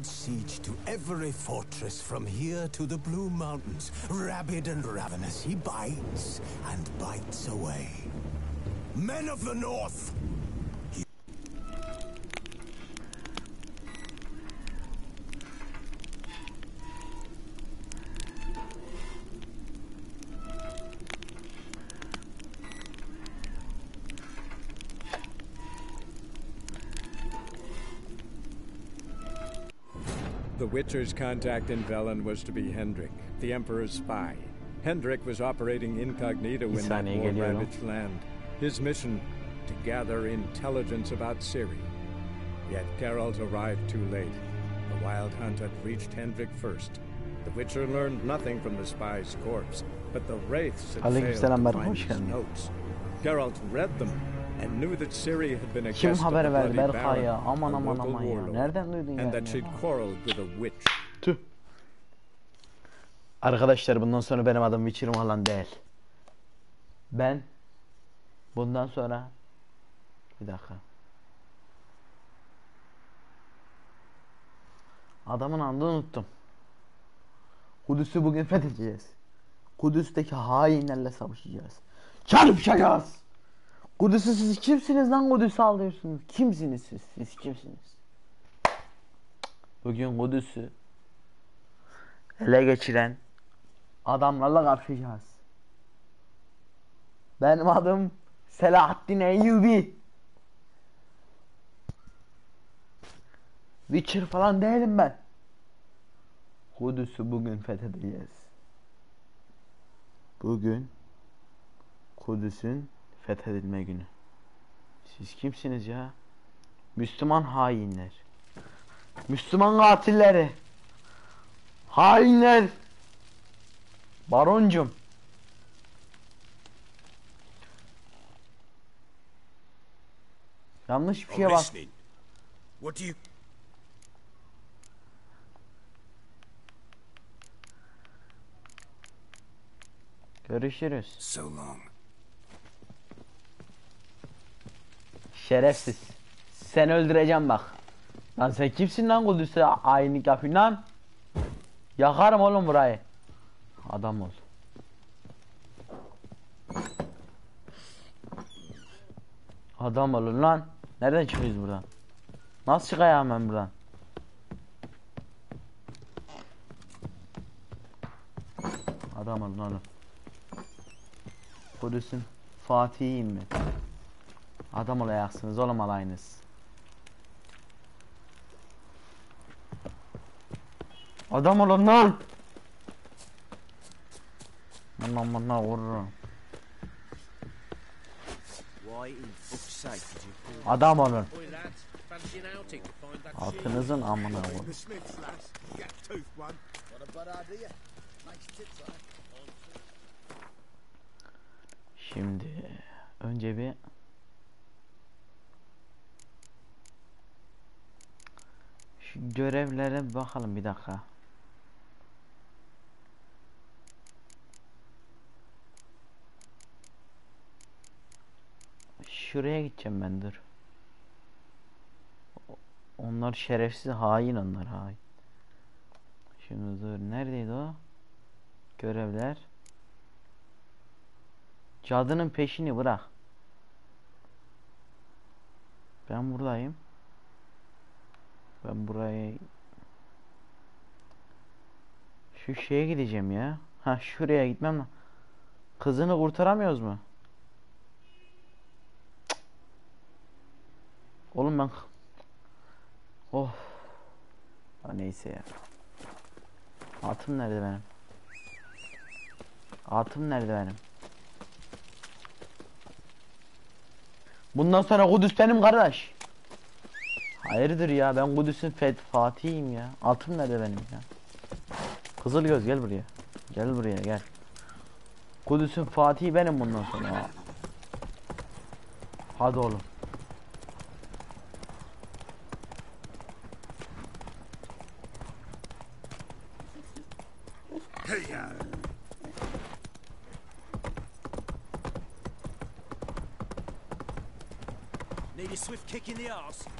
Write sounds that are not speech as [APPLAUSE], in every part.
laid siege to every fortress from here to the Blue Mountains. Rabid and ravenous, he bites and bites away. Men of the North! Witcher's contact in Velen was to be Hendrik, the Emperor's spy. Hendrik was operating incognito in that war-ravaged land. His mission, to gather intelligence about Ciri. Yet Geralt arrived too late. The Wild Hunt had reached Hendrik first. The Witcher learned nothing from the spy's corpse, but the wraiths had failed to find his notes. Geralt read them and knew that Ciri had been a Kim guest of haber the verdi Berkay Baron, ya? Aman aman aman ya. Nereden duydun and yani that she'd ya? quarreled with a witch. Tüh. Arkadaşlar bundan sonra benim adım Witcher falan değil. Ben bundan sonra bir dakika. Adamın adını unuttum. Kudüs'ü bugün fethedeceğiz. Kudüs'teki hainlerle savaşacağız. Çarpışacağız. Kudüs'ü siz kimsiniz lan Kudüs'ü alıyorsunuz? Kimsiniz siz? Siz kimsiniz? Bugün Kudüs'ü ele geçiren adamlarla karşılaşacağız. Benim adım Selahaddin Eyyubi. Witcher falan değilim ben. Kudüs'ü bugün fethedeceğiz. Bugün Kudüs'ün fethedilme günü. Siz kimsiniz ya? Müslüman hainler. Müslüman katilleri. Hainler. Baroncum. Yanlış bir şeye bak. What do you... Görüşürüz. So long. Şerefsiz. Sen öldüreceğim bak. Lan sen kimsin lan Kudüs'e hainlik yapıyorsun lan? Yakarım oğlum burayı. Adam ol. Adam olun lan. Nereden çıkıyoruz buradan? Nasıl çıkayım ben buradan? Adam olun oğlum. Kudüs'ün Fatih'iyim ben. Adam olacaksınız oğlum alayınız. Adam olun lan. Aman bana vururum. Adam olun. Altınızın amına vurun. The Smiths, lads. Şu görevlere bakalım bir dakika. Şuraya gideceğim ben dur. Onlar şerefsiz hain onlar hain. Şimdi dur neredeydi o? Görevler. Cadının peşini bırak. Ben buradayım. Ben buraya şu şeye gideceğim ya. Ha şuraya gitmem lazım. Kızını kurtaramıyoruz mu? Cık. Oğlum ben Oh. Ha, neyse ya. Atım nerede benim? Atım nerede benim? Bundan sonra Kudüs benim kardeş. Hayırdır ya ben Kudüs'ün Feth Fatih'iyim ya. Altın nerede benim ya? Kızıl göz gel buraya. Gel buraya gel. Kudüs'ün Fatih'i benim bundan sonra. Hadi oğlum. Hey, ya. Need a swift kick in the arse.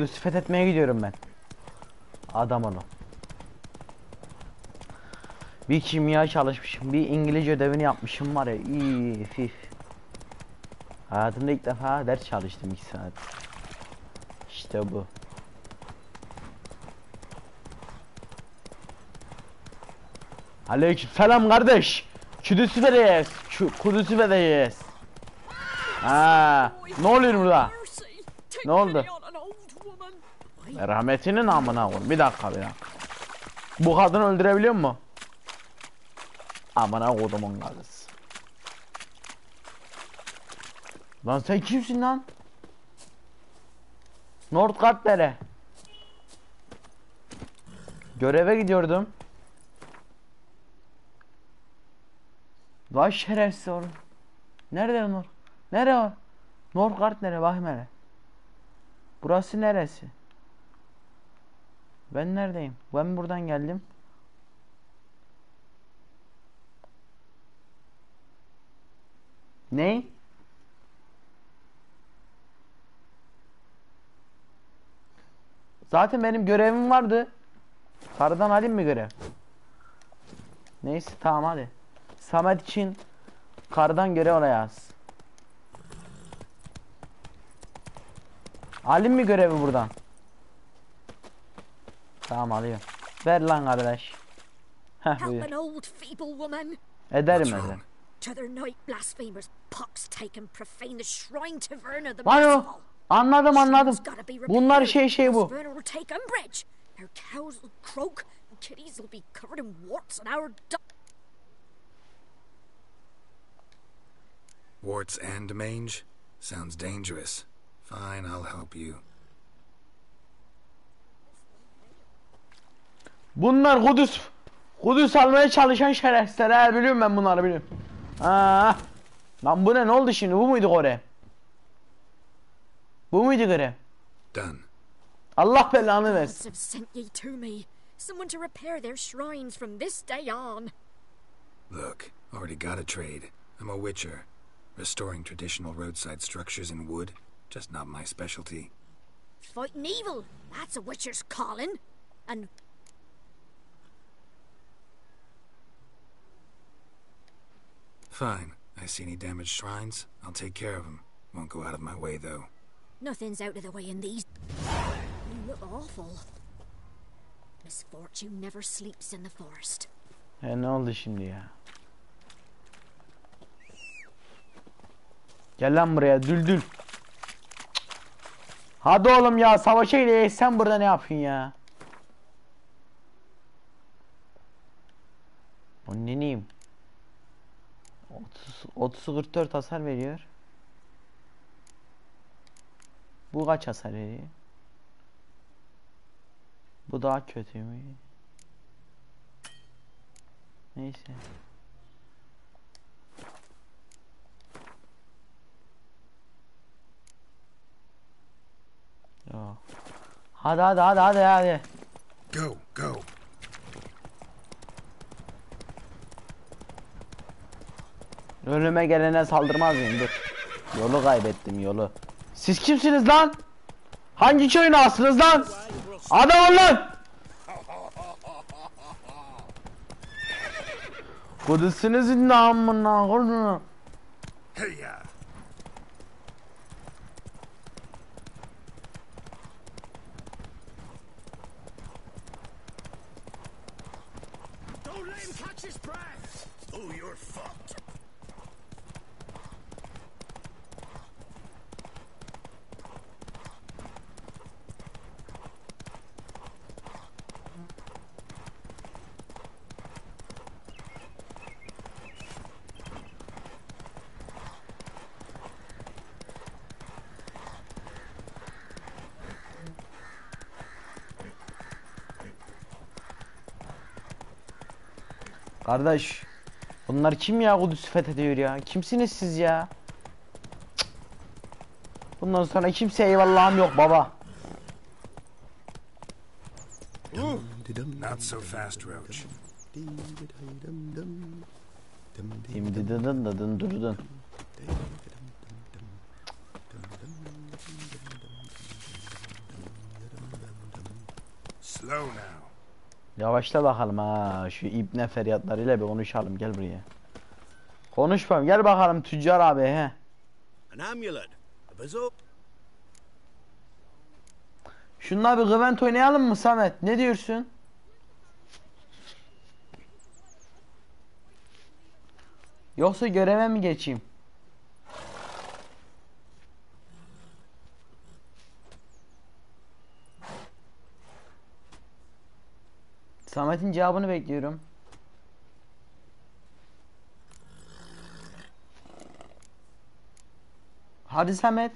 Kudüs'ü fethetmeye gidiyorum ben. Adam olun. Bir kimya çalışmışım, bir İngilizce ödevini yapmışım var ya, iyi fif. Hayatımda ilk defa ders çalıştım 2 saat. İşte bu. Aleyküm selam kardeş. Kudüs'ü vereceğiz. Şu Kudüs'ü vereceğiz. Ha, ne oluyor burada? Ne oldu? Merhametinin amına koy. Bir dakika bir dakika. Bu kadını öldürebiliyor mu? Amına kodumun karısı. Lan sen kimsin lan? Nordkart nere? Göreve gidiyordum. Vay şerefsiz oğlum. Nerede Nor? Nere o? Nordkart nere? Bakayım hele. Burası neresi? Ben neredeyim? Ben buradan geldim. Ne? Zaten benim görevim vardı. Karıdan alayım mı görev? Neyse tamam hadi. Samet için karıdan görev alacağız. Alayım mı görevi buradan? Tamam alıyorum. Ver lan kardeş. Heh Help buyur. an old feeble woman. Ederim ederim. wrong? T'other night blasphemers pox take and profane the shrine to Verna the o. Merciful. Anladım anladım. Bunlar şey şey bu. else Verna will take umbrage. Our cows will croak, and kitties will be covered in warts, and our do- Warts and mange? Sounds dangerous. Fine, I'll help you. Bunlar Kudüs. Kudüs almaya çalışan şerefsizler ha biliyorum ben bunları biliyorum. Aa. Lan bu ne ne oldu şimdi bu muydu görev? Bu muydu görev? Done. Allah belanı versin. have sent ye to me. Someone to repair their shrines from this day on. Look, already got a trade. I'm a witcher. Restoring traditional roadside structures in wood, just not my specialty. Fighting evil, that's a witcher's calling. And Fine. I see any damaged shrines, I'll take care of them. Won't go out of my way, though. nothing's out of the way in these. You look awful. Misfortune never sleeps in the forest. E ne oldu şimdi ya? Gel lan buraya düldül. Hadi oğlum ya savaşa gidelim sen burada ne yapıyorsun ya? O ne neyim? 30 30 44 hasar veriyor. Bu kaç hasar veriyor? Bu daha kötü mü? Neyse. Yok. Hadi hadi hadi hadi hadi. Go, go. Önüme gelene saldırmaz mıyım? Dur. Yolu kaybettim yolu. Siz kimsiniz lan? Hangi köyün ağasınız lan? Adam lan! Kudüs'ünüzün namına koyun. Hey ya! Kardeş. Bunlar kim ya Kudüs'ü fethediyor ya? Kimsiniz siz ya? Cık. Bundan sonra kimseye eyvallahım yok baba. Not so fast, Roach. Şimdi dıdın dıdın durdun. Slow Low now. Yavaşla bakalım ha. Şu ibne feryatlarıyla bir konuşalım. Gel buraya. Konuşmam. Gel bakalım tüccar abi he. Şunla bir Gwent oynayalım mı Samet? Ne diyorsun? Yoksa göreve mi geçeyim? Samet'in cevabını bekliyorum. Hadi Samet.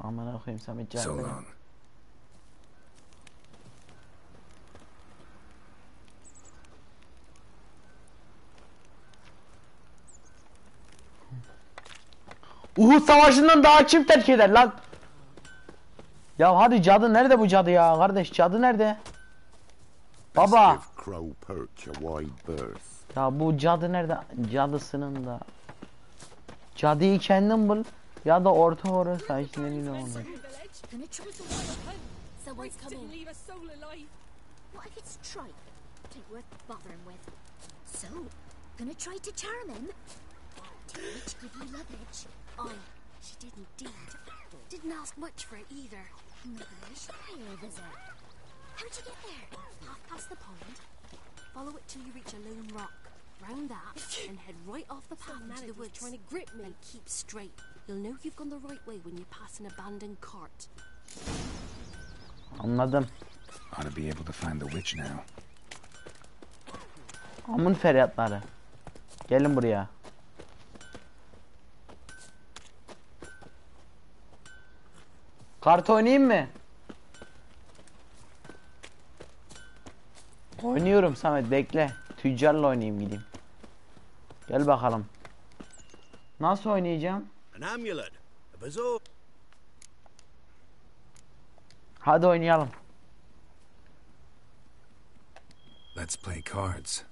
Aman koyayım Samet cevap So long. Uhud savaşından daha kim terk eder lan? Ya hadi cadı nerede bu cadı ya kardeş cadı nerede? Baba ya bu cadı nerede? Cadısının da. Cadıyı kendin bul ya da orta orası işte ne bileyim onu. Gonna try to. So, gonna try charm him? Did Witch give you luggage? Aye, she did indeed. Didn't ask much for it either. Maybe pay her a visit. How'd you get there? Half past the pond. Follow it till you reach a lone rock. Round that, [LAUGHS] and head right off the path into the woods. trying to grip me. And keep straight. You'll know you've gone the right way when you pass an abandoned cart. Anladım. Ought to be able to find the witch now. Amın feryatları. Gelin buraya. Kart oynayayım mı? Oynuyorum Samet bekle. Tüccarla oynayayım gideyim. Gel bakalım. Nasıl oynayacağım? Hadi oynayalım. Let's play cards.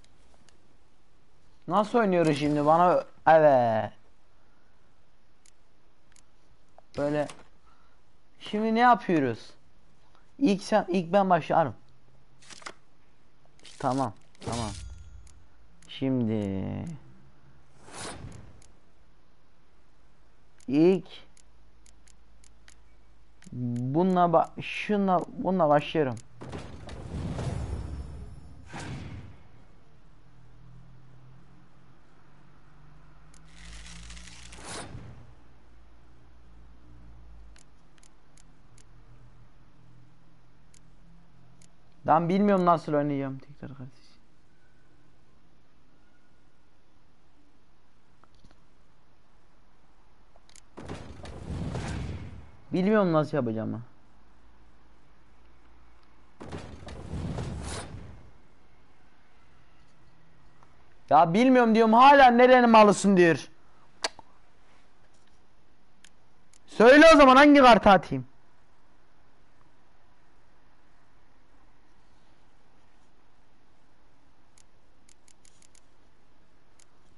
Nasıl oynuyoruz şimdi bana? Evet. Böyle. Şimdi ne yapıyoruz? İlk sen, ilk ben başlarım. Tamam, tamam. Şimdi ilk bununla şunla bununla başlıyorum. Ben bilmiyorum nasıl oynayacağım tekrar kardeş. Bilmiyorum nasıl yapacağımı. Ya bilmiyorum diyorum hala nerenin malısın diyor. Söyle o zaman hangi kartı atayım?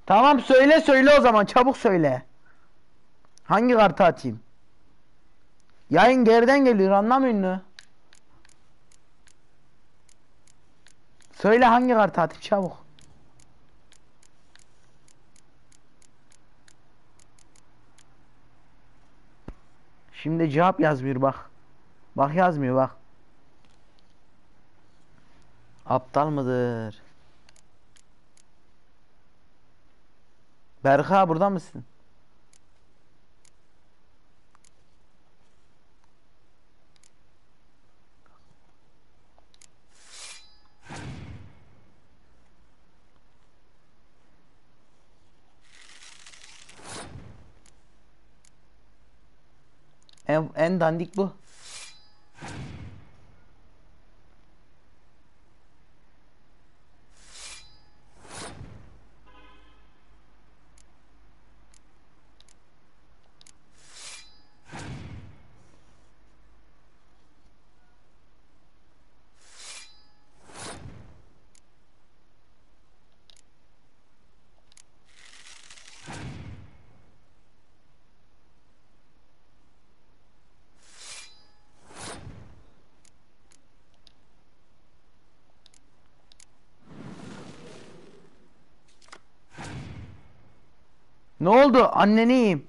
Tamam söyle söyle o zaman çabuk söyle. Hangi kartı atayım? Yayın geriden geliyor anlamıyor musun? Söyle hangi kartı atayım çabuk. Şimdi cevap yazmıyor bak. Bak yazmıyor bak. Aptal mıdır? Berka burada mısın? En, en dandik bu. Ne oldu? Anneniyim.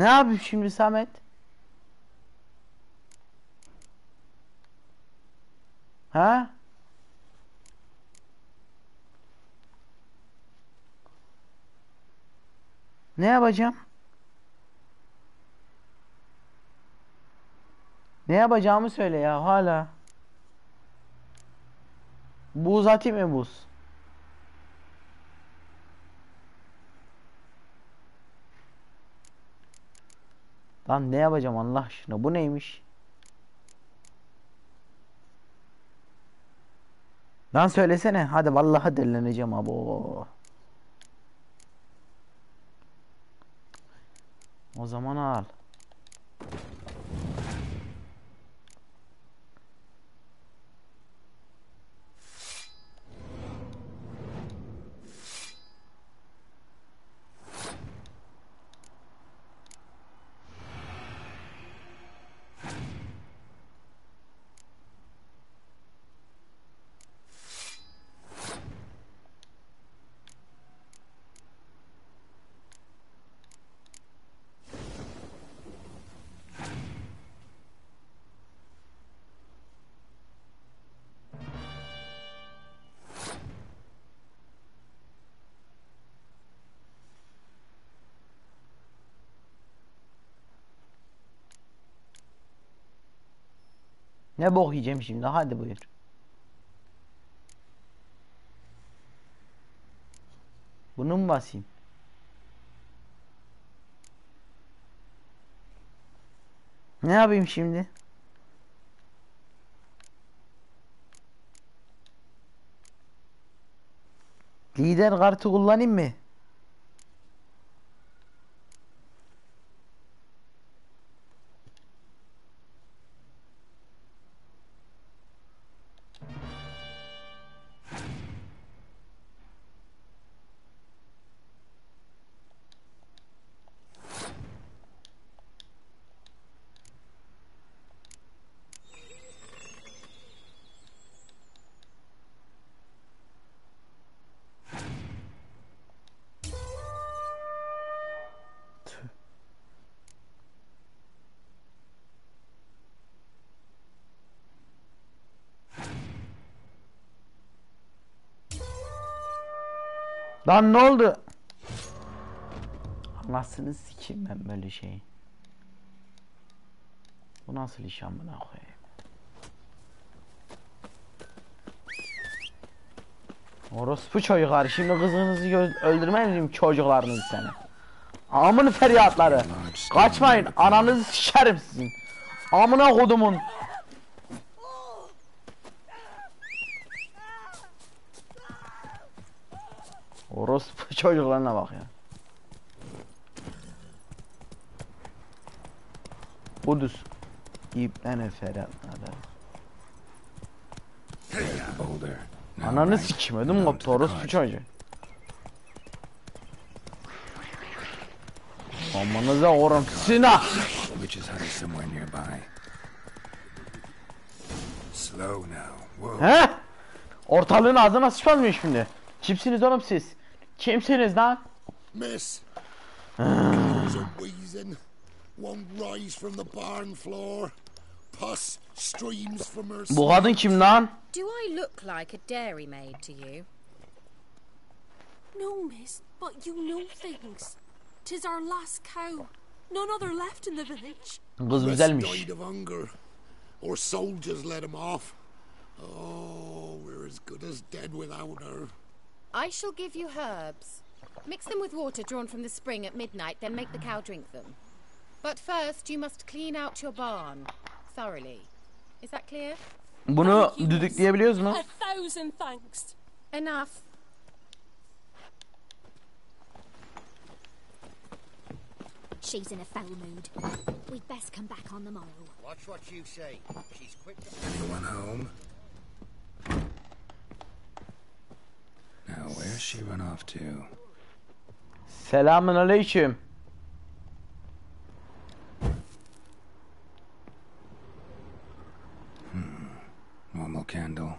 Ne yapayım şimdi Samet? Ha? Ne yapacağım? Ne yapacağımı söyle ya hala. Buz atayım mı buz? Lan ne yapacağım Allah aşkına bu neymiş? Lan söylesene hadi vallahi delileneceğim abo. O zaman al. Ne bok yiyeceğim şimdi hadi buyur. Bunu mu basayım? Ne yapayım şimdi? Lider kartı kullanayım mı? Lan ne oldu? Anasını sikeyim ben böyle şey. Bu nasıl iş amına koyayım? Orospu çocuklar şimdi kızınızı öldürmeyeyim çocuklarınızı seni. Amın feryatları. Kaçmayın ananızı sikerim sizin. Amına kodumun. Orospu çocuklarına bak ya. Kudüs. Boulder. Now Ananı right. sikim ödüm Down koptu to the orospu garage. çocuğu. Amanıza orum silah. Witch is hiding somewhere nearby. Slow now. He? Ortalığın ağzına sıçmaz şimdi? Kimsiniz oğlum siz? Kimsiniz lan? Miss. Cows are wheezing. One rise from the barn floor. Pus streams from her Bu kadın kim lan? Do I look like a dairymaid to you? No, miss, but you know things. Tis our last cow. None other left in the village. Kız Rest güzelmiş. died of hunger. Or soldiers let him off. Oh, we're as good as dead without her. I shall give you herbs. Mix them with water drawn from the spring at midnight, then make the cow drink them. But first, you must clean out your barn thoroughly. Is that clear? Bunu Thank düdükleyebiliyoruz mu? A thousand thanks. Enough. She's in a foul mood. We'd best come back on the morrow. Watch what you say. She's quick to... Anyone home? Now, where's she run off to? Selamun aleyküm. Hmm, normal candle.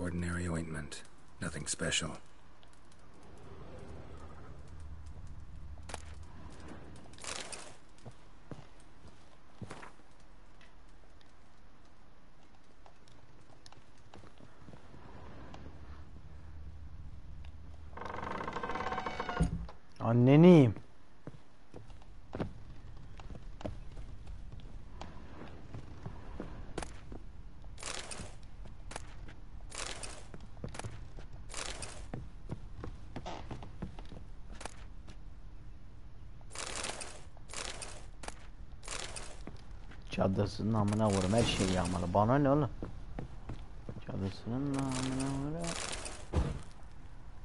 Ordinary ointment. Nothing special. Cadısının amına vurum her şeyi yağmalı. Bana ne oğlum? Cadısının amına vurum.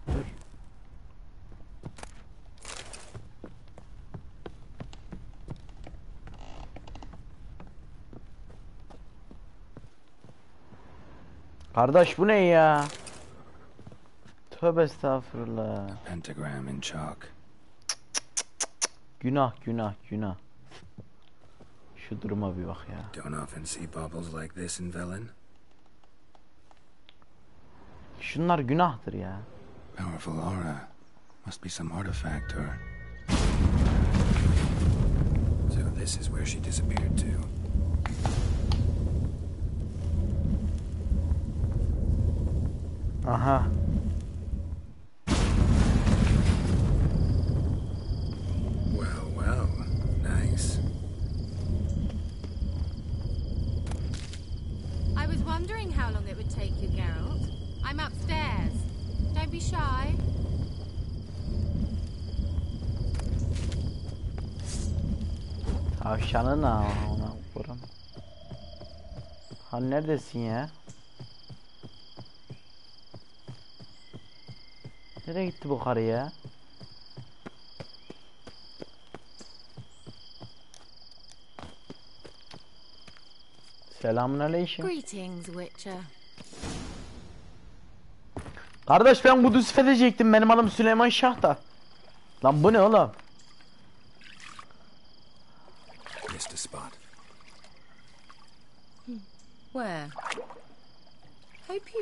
Dur. Kardeş bu ne ya? Tövbe estağfurullah. Pentagram in chalk. Günah günah günah. Şu duruma bir bak ya. Don't often see bubbles like this in Velen. Şunlar günahtır ya. Powerful aura. Must be some artifact or. So this is where she disappeared to. Aha. Tavşanın ona vurum. Ha neredesin ya? Nereye gitti bu karı ya? Selamun aleyküm. Greetings, Witcher. Kardeş ben Kudüs fethedecektim. Benim adım Süleyman Şah da. Lan bu ne oğlum?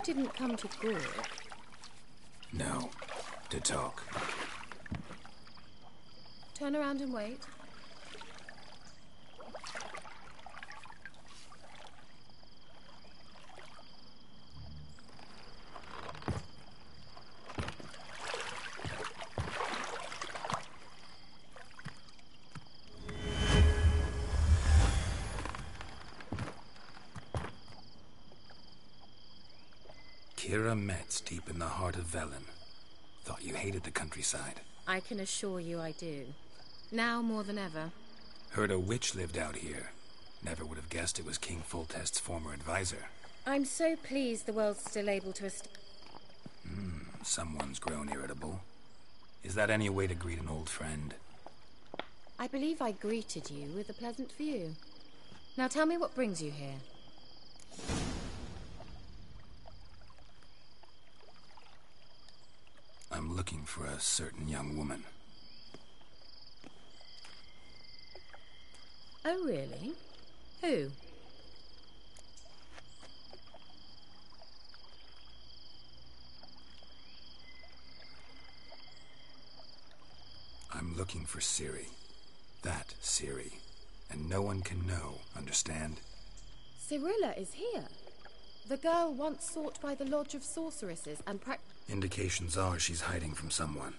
Didn't come to Gork. No. To talk. Turn around and wait. In of Velen. Thought you hated the countryside. I can assure you I do. Now more than ever. Heard a witch lived out here. Never would have guessed it was King Foltest's former advisor. I'm so pleased the world's still able to est- hmm, Someone's grown irritable. Is that any way to greet an old friend? I believe I greeted you with a pleasant view. Now tell me what brings you here. I'm looking for a certain young woman. Oh, really? Who? I'm looking for Siri. That Siri. And no one can know, understand? Cyrilla is here. The girl once sought by the Lodge of Sorceresses and prac- Indications are she's hiding from someone.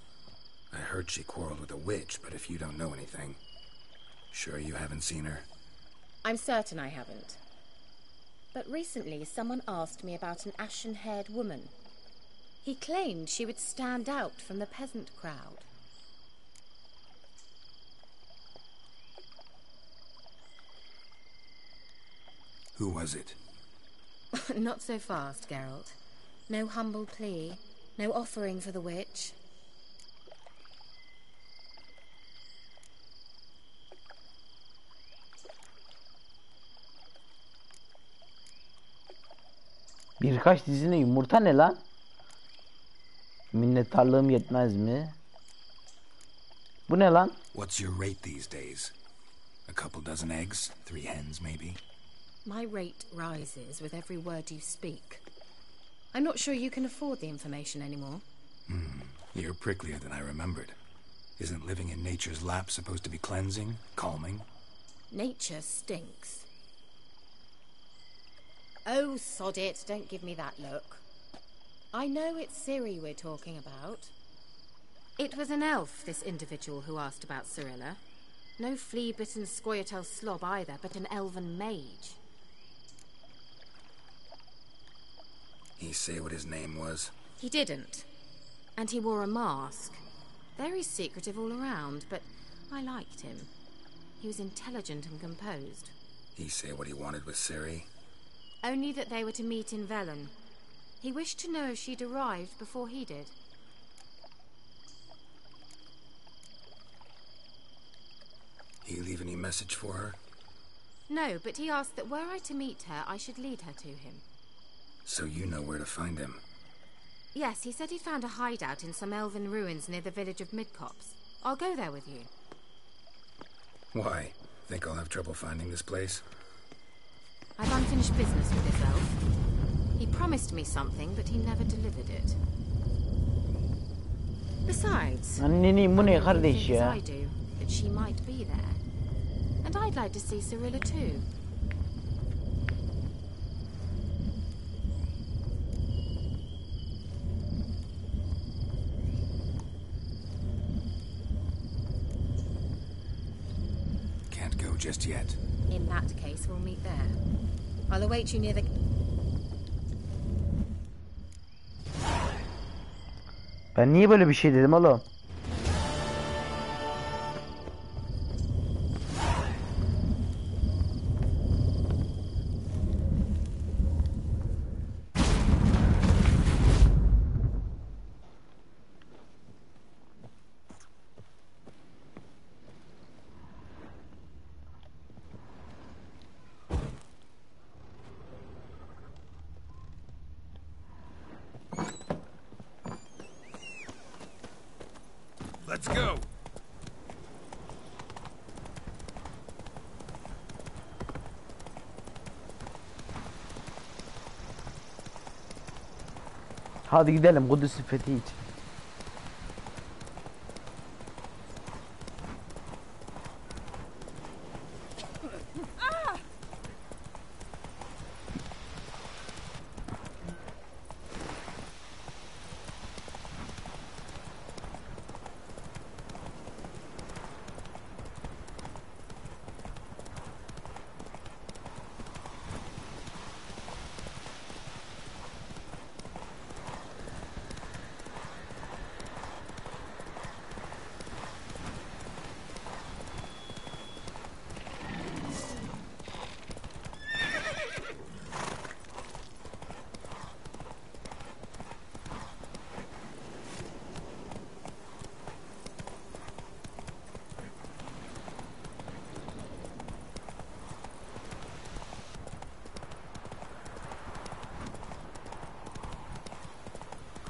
I heard she quarreled with a witch, but if you don't know anything. Sure you haven't seen her? I'm certain I haven't. But recently, someone asked me about an ashen haired woman. He claimed she would stand out from the peasant crowd. Who was it? [LAUGHS] Not so fast, Geralt. No humble plea, no offering for the witch. Birkaç dizine yumurta ne lan? Minnettarlığım yetmez mi? Bu ne lan? What's your rate these days? A couple dozen eggs? Three hens, maybe? My rate rises with every word you speak. I'm not sure you can afford the information anymore. Hmm. You're pricklier than I remembered. Isn't living in nature's lap supposed to be cleansing, calming? Nature stinks. Oh, sod it, don't give me that look. I know it's Ciri we're talking about. It was an elf, this individual who asked about Cyrilla. No flea-bitten Scoia'tael slob either, but an elven mage. He say what his name was? He didn't. And he wore a mask. Very secretive all around, but I liked him. He was intelligent and composed. He say what he wanted with Siri? Only that they were to meet in Velen. He wished to know if she'd arrived before he did. He leave any message for her? No, but he asked that were I to meet her, I should lead her to him. So you know where to find him. Yes, he said he'd found a hideout in some elven ruins near the village of Midcops. I'll go there with you. Why? Think I'll have trouble finding this place? I've unfinished business with this elf. He promised me something, but he never delivered it. Besides, Annenin bu ne I kardeş think as ya? I do that she might be there. And I'd like to see Cyrilla too. Go just yet. In that case, we'll meet there. I'll await you near the. Ben niye böyle bir şey dedim oğlum? Let's go! Hadi gidelim Kudüs'ün fethi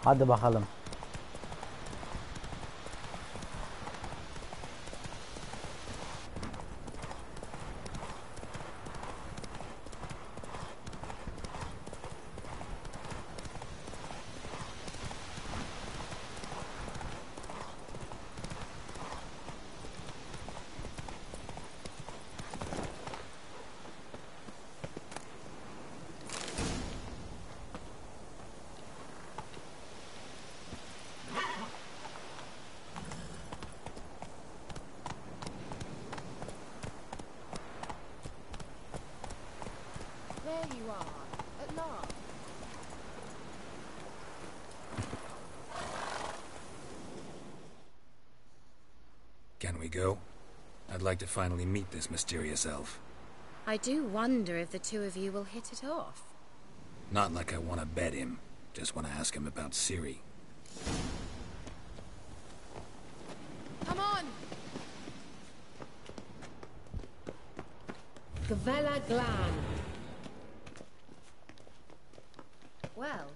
Hadi bakalım. We go? I'd like to finally meet this mysterious elf. I do wonder if the two of you will hit it off. Not like I want to bet him. Just want to ask him about Siri. Come on! Gavella Glan. Well,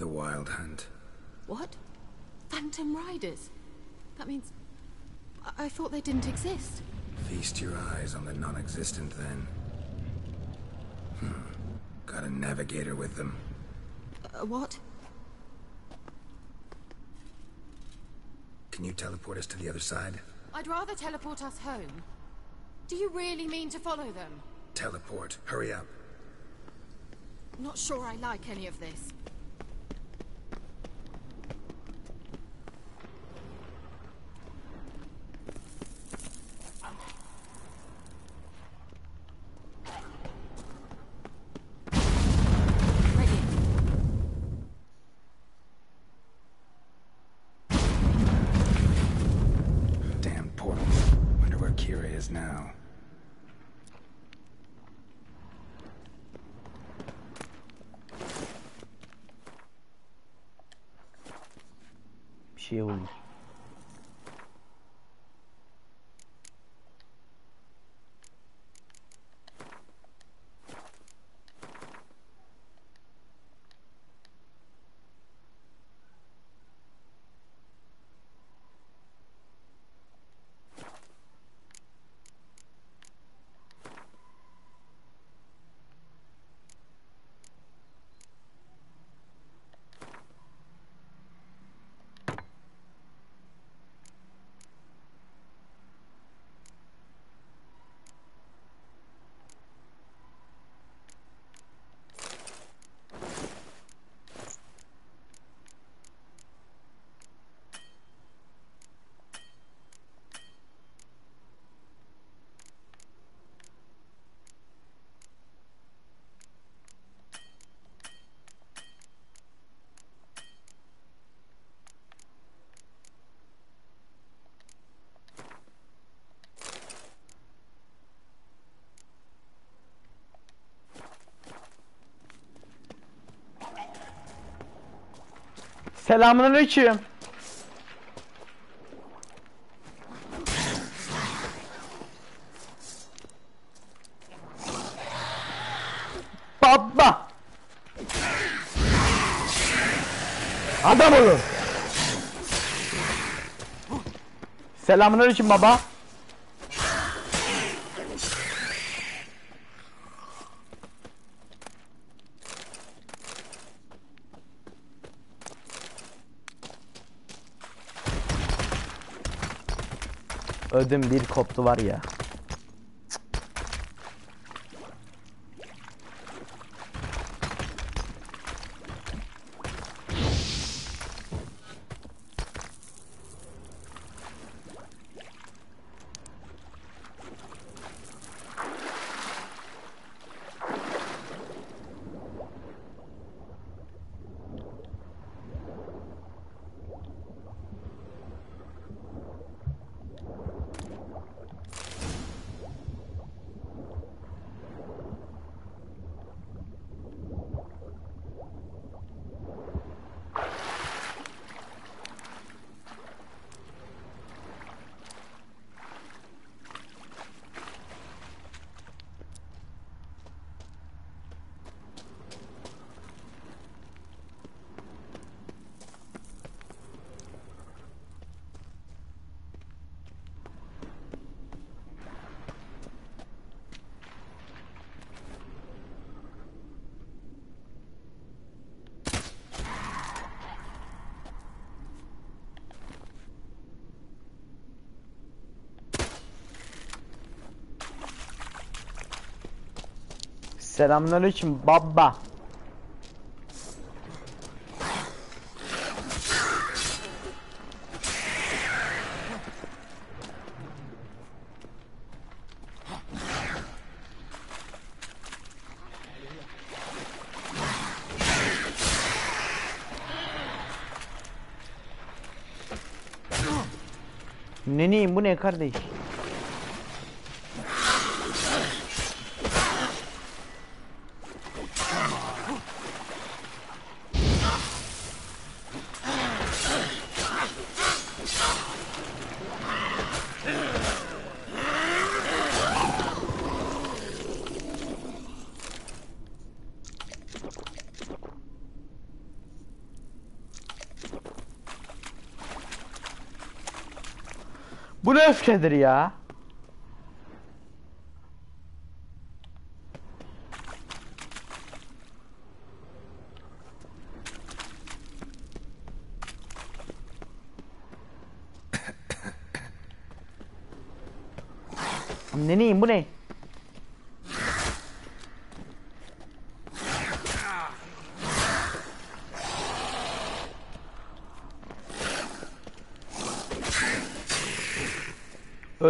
The Wild Hunt. What? Phantom Riders? That means. I, I thought they didn't exist. Feast your eyes on the non-existent then. Hmm. Got a navigator with them. Uh, what? Can you teleport us to the other side? I'd rather teleport us home. Do you really mean to follow them? Teleport. Hurry up. Not sure I like any of this. Selamünaleyküm. Baba. Adam olun. Selamünaleyküm baba. Ödüm bir koptu var ya. Selamünaleyküm baba. Neneyim bu ne kardeş? Öfkedir ya? [COUGHS] Neneyim bu ne?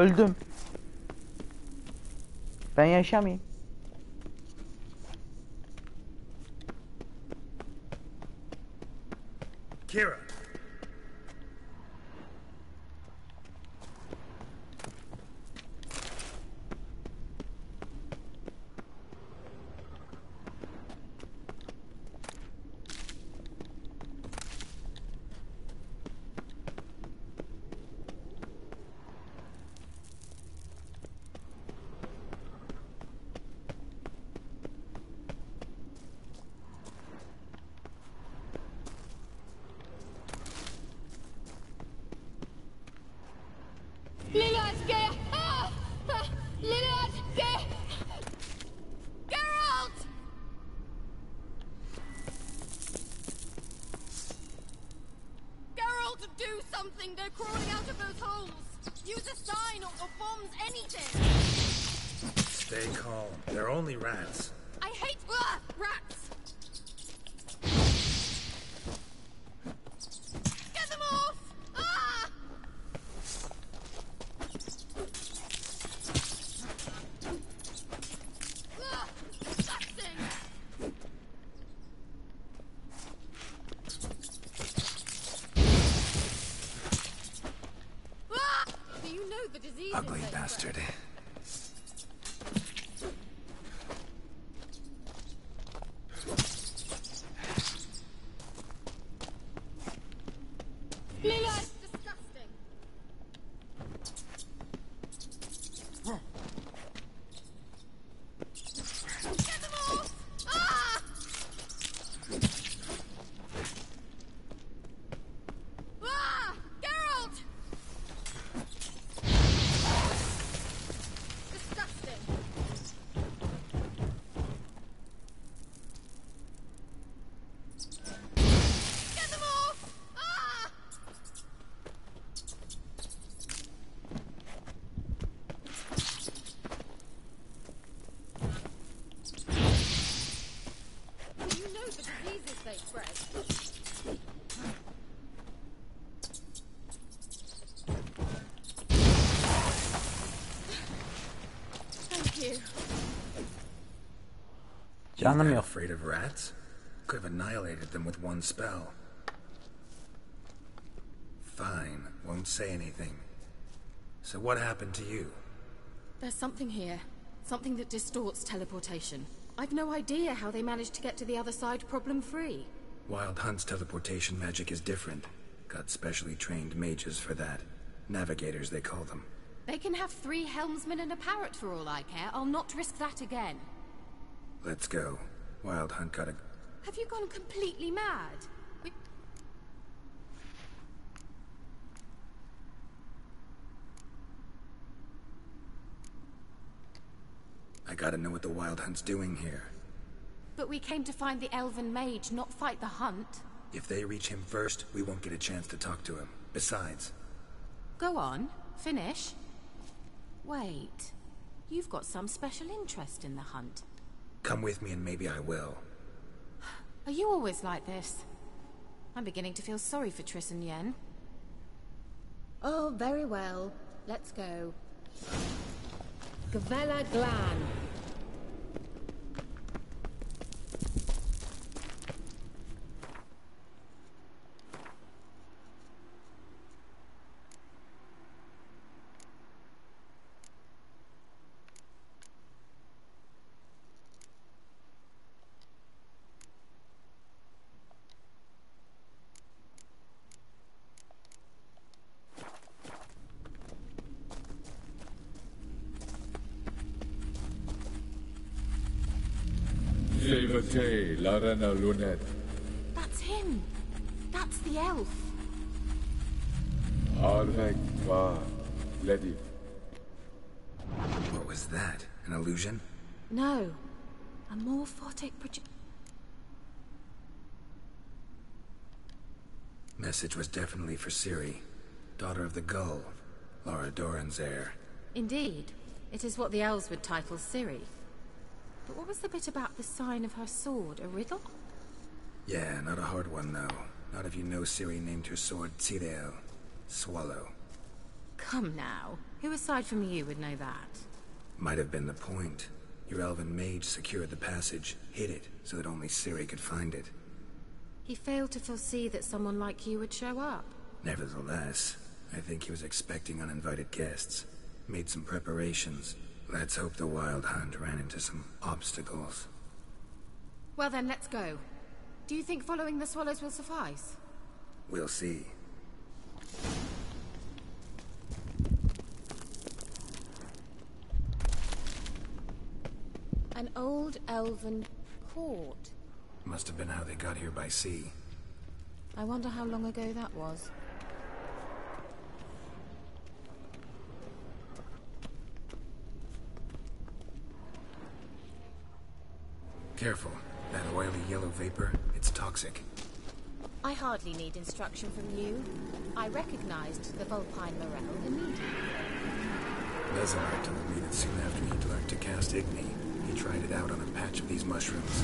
Öldüm. Ben yaşamayayım. Kira! Use a sign or, or bombs, anything! Stay calm. They're only rats. I hate ah, rats! Get them off! Ah! Ah! Disgusting! Ah! Do you know the diseases Ugly they spread? bastard. Lilith! Disgusting! Get them off! Ah! Ah! Geralt! Disgusting! Get them off! Ah! Do you know the diseases they spread? Thank you. Canım That yok. Afraid of rats? Could have annihilated them with one spell. Fine, won't say anything. So what happened to you? There's something here. Something that distorts teleportation. I've no idea how they managed to get to the other side problem-free. Wild Hunt's teleportation magic is different. Got specially trained mages for that. Navigators, they call them. They can have three helmsmen and a parrot for all I care. I'll not risk that again. Let's go. Wild Hunt got a... Have you gone completely mad? We... I gotta know what the Wild Hunt's doing here. But we came to find the elven mage, not fight the hunt. If they reach him first, we won't get a chance to talk to him. Besides, Go on, finish. Wait, you've got some special interest in the hunt. Come with me and maybe I will. Are you always like this? I'm beginning to feel sorry for Triss and Yen. Oh, very well. Let's go. Gavella Glan. Silote Larena Lunet. That's him. That's the elf. Arvek Va Ledi. What was that? An illusion? No. A morphotic proje- Message was definitely for Ciri, daughter of the Gull, Laura Doran's heir. Indeed. It is what the elves would title Ciri. But what was the bit about the sign of her sword? A riddle? Yeah, not a hard one though. Not if you know Ciri named her sword Tirel, Swallow. Come now. Who aside from you would know that? Might have been the point. Your elven mage secured the passage, hid it, so that only Ciri could find it. He failed to foresee that someone like you would show up. Nevertheless, I think he was expecting uninvited guests. Made some preparations. Let's hope the Wild Hunt ran into some obstacles. Well then, let's go. Do you think following the swallows will suffice? We'll see. An old elven port. Must have been how they got here by sea. I wonder how long ago that was. Careful. That oily yellow vapor, it's toxic. I hardly need instruction from you. I recognized the Vulpine Morel immediately. Me that soon after he'd learned to cast Igni, he tried it out on a patch of these mushrooms.